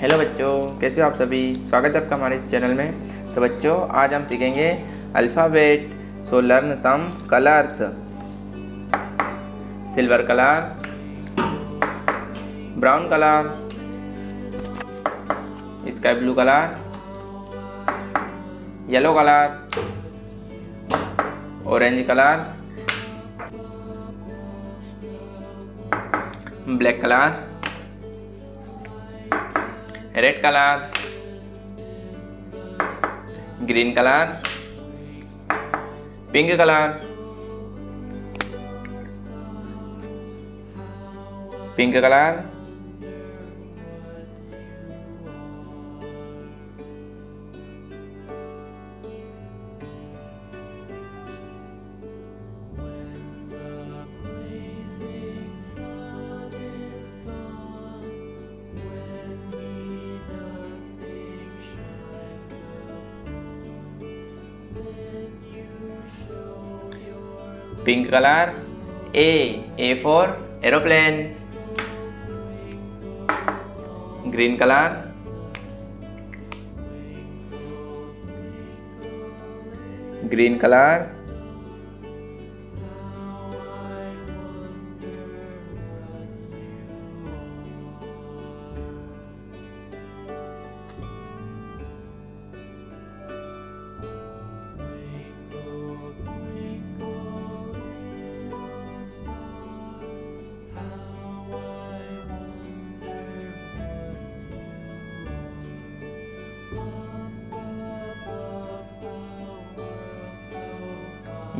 Hello बच्चों कैसे हो आप सभी स्वागत है आपका हमारे इस चैनल में तो बच्चों आज हम सीखेंगे alphabet so learn some colours silver colour brown colour sky blue colour yellow colour orange colour black colour red colour green colour pink colour pink colour pink color a a for aeroplane green color green color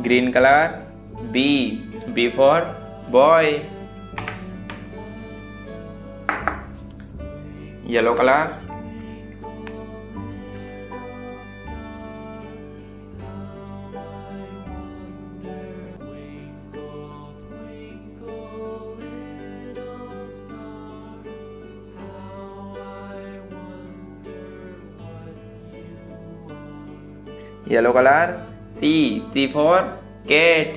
green color B B for boy yellow color yellow color C. C for cat.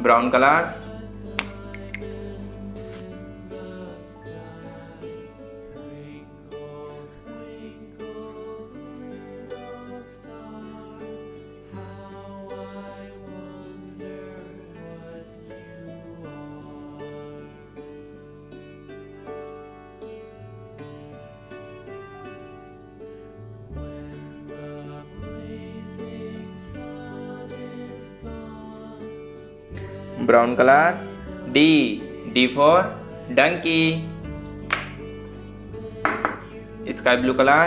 Brown color. brown color d d for donkey sky blue color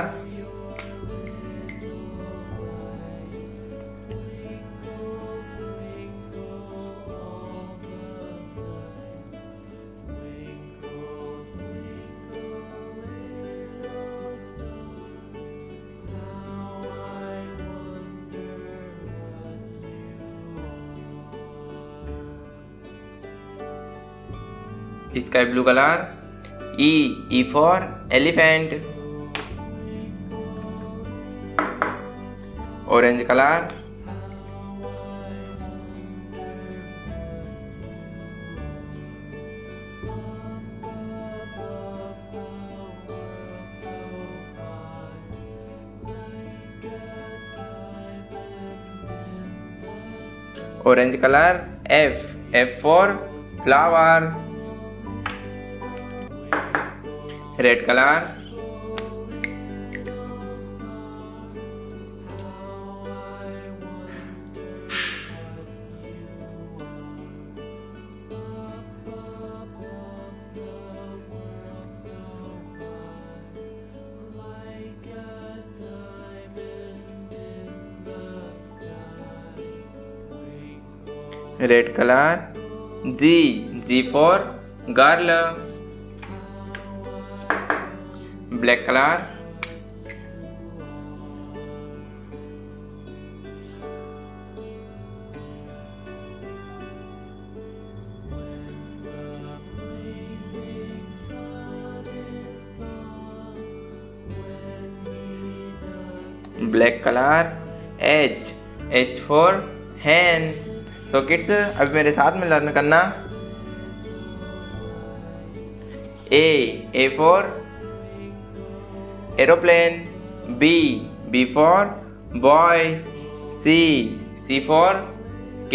sky blue colour E E for elephant orange colour orange color f f for flower red colour red colour G G for girl black colour black colour H H for hen so kids अभी मेरे साथ में learn करना A A for aeroplane. B for boy. C for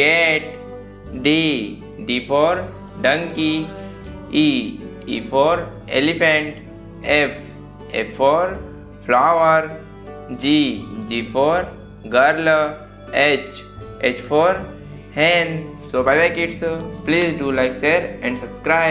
cat. D for donkey. E for elephant. F for flower. G for girl. H for hen. So bye bye kids, please do like, share and subscribe.